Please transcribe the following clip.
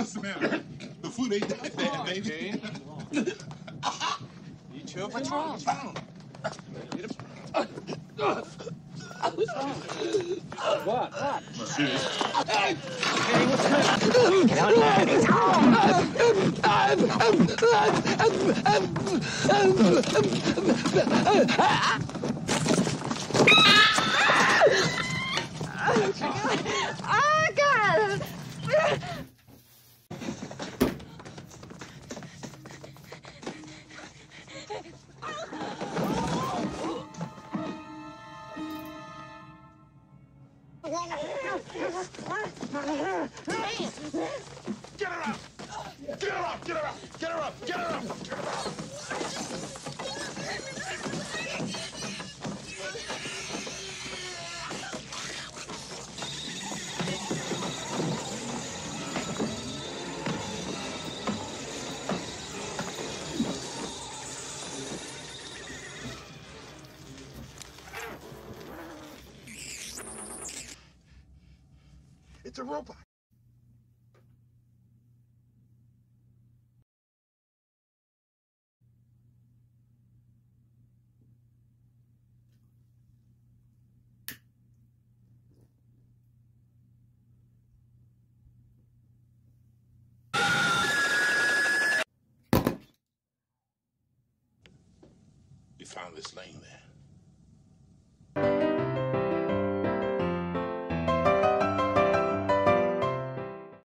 What's the matter? The food ain't that bad, baby. You choking? What's wrong? What's wrong? What? What? Oh, Get her up! Get her up! Get her up! Get her up! Get her up! Get her up! It's a robot. You found this laying there.